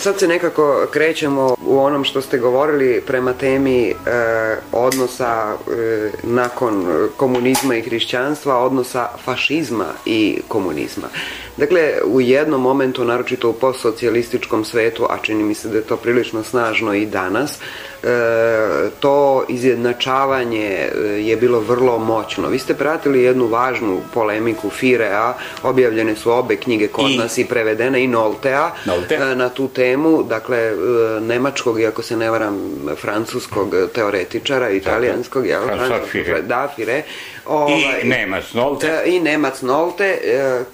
Sad se nekako krećemo u onom što ste govorili prema temi e, odnosa e, nakon komunizma i hrišćanstva, odnosa fašizma i komunizma. Dakle, u jednom momentu, naročito u postsocijalističkom svetu, a čini mi se da je to prilično snažno i danas, to izjednačavanje e, je bilo vrlo moćno. Vi ste pratili jednu važnu polemiku Firea, objavljene su obe knjige kod I... nas i prevedene i Noltea Nolte. E, na tu temu, dakle, nemačkog, i ako se ne varam, francuskog teoretičara, italijanskog, jel? Da, Fire. Ovaj, I Nemac Nolte. I Nemac Nolte,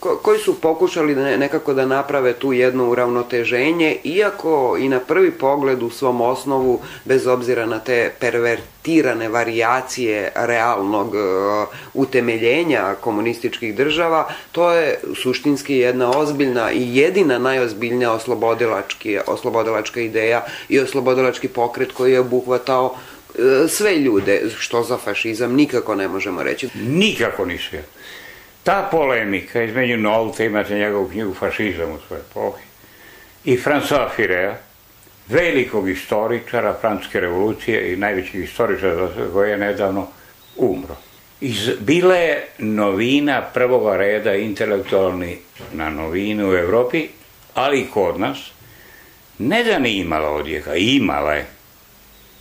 ko, koji su pokušali nekako da naprave tu jedno uravnoteženje, iako i na prvi pogled u svom osnovu, bez obzira na te pervertirane varijacije realnog uh, utemeljenja komunističkih država, to je suštinski jedna ozbiljna i jedina najozbiljnija oslobodilačka ideja i oslobodilački pokret koji je obuhvatao uh, sve ljude, što za fašizam nikako ne možemo reći. Nikako nisu. Ta polemika između Nolte, imate njegovu knjigu Fašizam u svojoj epohi, i François Firea, velikog istoričara Francuske revolucije i najvećeg istoričara koji je nedavno umro. Iz, bila je novina prvog reda intelektualni na novinu u Evropi, ali i kod nas, ne da ne imala odjeka, imala je,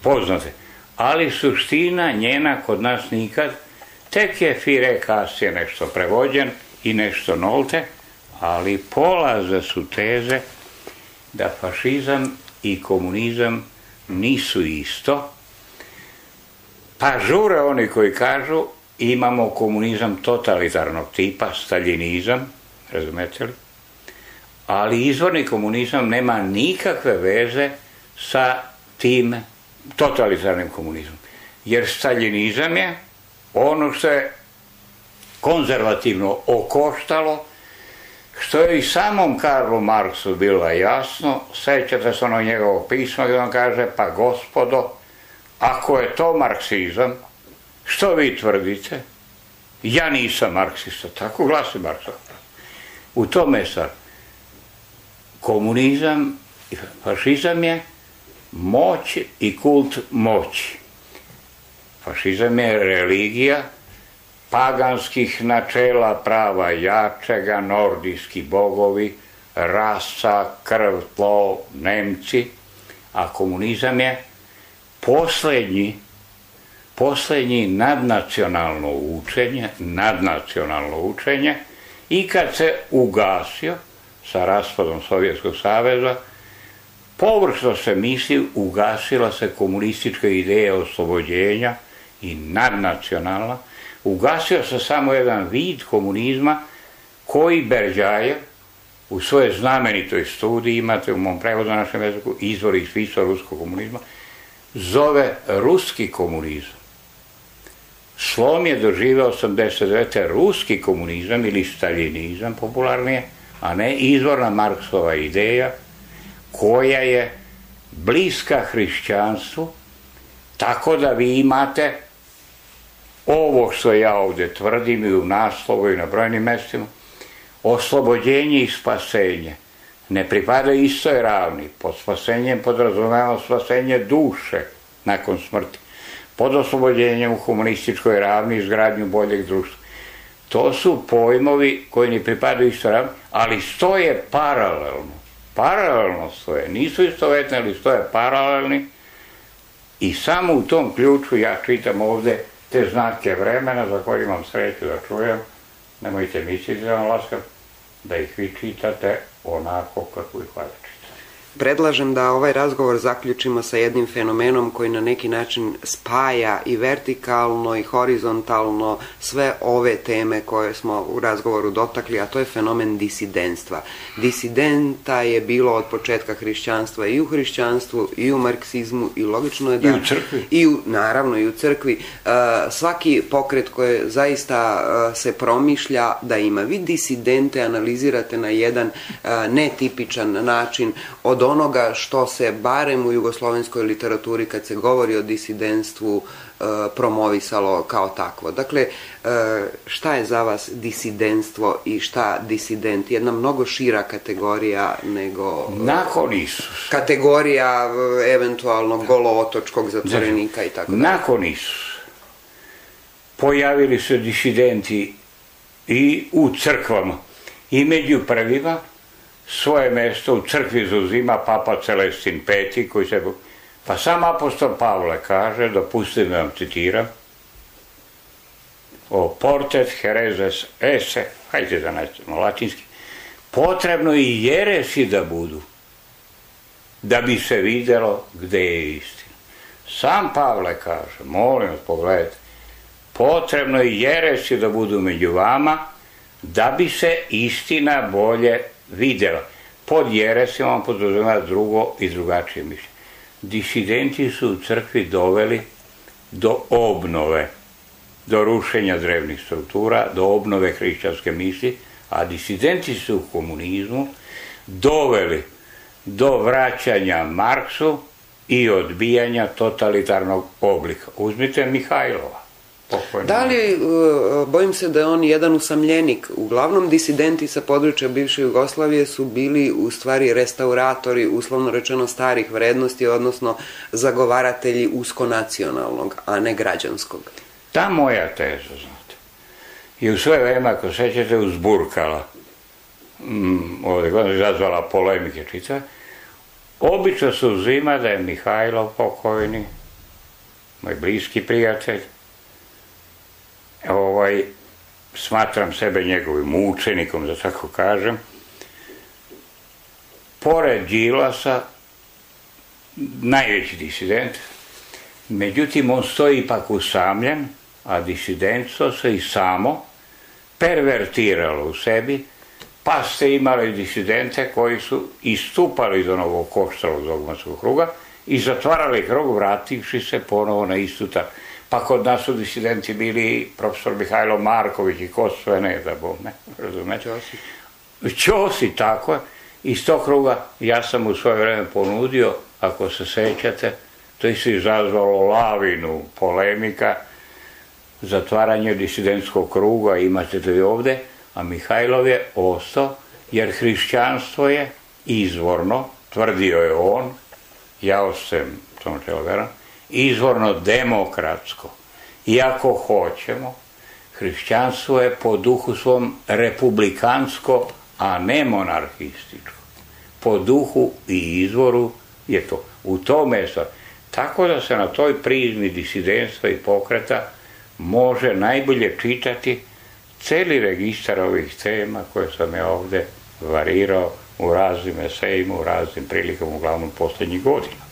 poznate, ali suština njena kod nas nikad Tek je Fire kasije nešto prevođen i nešto nolte, ali polaze su teze da fašizam i komunizam nisu isto, pa žure oni koji kažu imamo komunizam totalitarnog tipa, staljinizam, razumete li? Ali izvorni komunizam nema nikakve veze sa tim totalitarnim komunizmom. Jer staljinizam je ono što je konzervativno okoštalo, što je i samom Karlu Marksu bilo jasno, sećate se ono njegovog pisma gdje on kaže, pa gospodo, ako je to marksizam, što vi tvrdite? Ja nisam marksista, tako glasi Marksa. U tome sad, komunizam i fašizam je moć i kult moći. Fašizam je religija paganskih načela prava jačega, nordijski bogovi, rasa, krv, tlo, Nemci, a komunizam je poslednji poslednji nadnacionalno učenje, nadnacionalno učenje i kad se ugasio sa raspadom Sovjetskog saveza, površno se misli, ugasila se komunistička ideja oslobođenja, i nadnacionalna, ugasio se samo jedan vid komunizma koji Berđajev u svojoj znamenitoj studiji, imate u mom prevodu na našem jeziku, izvor i spisao ruskog komunizma, zove ruski komunizam. Slom je doživeo 89. ruski komunizam ili staljinizam popularnije, a ne izvorna Marksova ideja koja je bliska hrišćanstvu, tako da vi imate ovo što ja ovde tvrdim i u naslovu i na brojnim mestima, oslobođenje i spasenje ne pripada istoj ravni. Pod spasenjem podrazumeva spasenje duše nakon smrti. Pod oslobođenjem u humanističkoj ravni izgradnju boljeg društva. To su pojmovi koji ne pripadaju istoj ravni, ali stoje paralelno. Paralelno stoje. Nisu istovetne, ali stoje paralelni. I samo u tom ključu ja čitam ovde te znake vremena za koje imam sreću da čujem, nemojte misliti da vam laskav, da ih vi čitate onako kako ih valja Predlažem da ovaj razgovor zaključimo sa jednim fenomenom koji na neki način spaja i vertikalno i horizontalno sve ove teme koje smo u razgovoru dotakli, a to je fenomen disidenstva. Disidenta je bilo od početka hrišćanstva i u hrišćanstvu i u marksizmu i logično je da... I u crkvi. I u, naravno i u crkvi. Uh, svaki pokret koji zaista uh, se promišlja da ima. Vi disidente analizirate na jedan uh, netipičan način od onoga što se barem u jugoslovenskoj literaturi kad se govori o disidentstvu e, promovisalo kao takvo. Dakle, e, šta je za vas disidentstvo i šta disident? Jedna mnogo šira kategorija nego... Nakon Isus. Kategorija eventualno golootočkog zatvorenika i tako dalje. Nakon Isus pojavili se disidenti i u crkvama i među prvima svoje mesto u crkvi zauzima papa Celestin V koji se pa sam apostol Pavle kaže dopustite da vam citiram o portet herezes esse hajde da naćemo latinski potrebno i jeresi da budu da bi se videlo gde je istina. Sam Pavle kaže molim vas pogledajte potrebno i jeresi da budu među vama da bi se istina bolje videla. Pod jeresima on podrazumeva drugo i drugačije mišljenje. Disidenti su u crkvi doveli do obnove, do rušenja drevnih struktura, do obnove hrišćanske misli, a disidenti su u komunizmu doveli do vraćanja Marksu i odbijanja totalitarnog oblika. Uzmite Mihajlova. Pokojno. Da li, e, bojim se da je on jedan usamljenik, uglavnom disidenti sa područja bivše Jugoslavije su bili u stvari restauratori, uslovno rečeno starih vrednosti, odnosno zagovaratelji uskonacionalnog, a ne građanskog. Ta moja teza, znate, je u sve vreme, ako sećate, uzburkala, mm, ovde godine izazvala polemike čita, obično se uzima da je Mihajlov pokojni, moj bliski prijatelj, ovaj, smatram sebe njegovim učenikom, da tako kažem, pored Đilasa, najveći disident, međutim on stoji ipak usamljen, a disidentstvo se i samo pervertiralo u sebi, pa ste imali disidente koji su istupali do novog koštala dogmatskog kruga i zatvarali krug vrativši se ponovo na istu tako pa kod nas su disidenti bili profesor Mihajlo Marković i ko sve ne, da bo ne, razumete? Ćosi. Tako je. Iz tog kruga ja sam u svoje vreme ponudio, ako se sećate, to je se izazvalo lavinu polemika, zatvaranje disidentskog kruga, imate to i ovde, a Mihajlov je ostao, jer hrišćanstvo je izvorno, tvrdio je on, ja ostajem tom čelo izvorno demokratsko. Iako hoćemo, hrišćanstvo je po duhu svom republikansko, a ne monarhističko. Po duhu i izvoru je to. U tome je stvar. Tako da se na toj prizmi disidenstva i pokreta može najbolje čitati celi registar ovih tema koje sam ja ovde varirao u raznim esejima, u raznim prilikama, uglavnom poslednjih godina.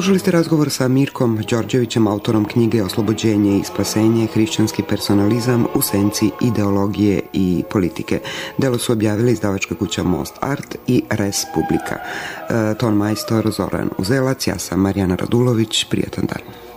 Slušali ste razgovor sa Mirkom Đorđevićem, autorom knjige Oslobođenje i spasenje, hrišćanski personalizam u senci ideologije i politike. Delo su objavili izdavačka kuća Most Art i Res Publika. E, ton majstor Zoran Uzelac, ja sam Marijana Radulović, prijatan dan.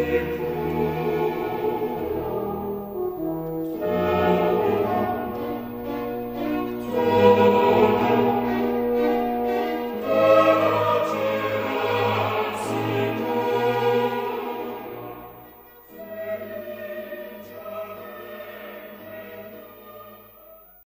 You.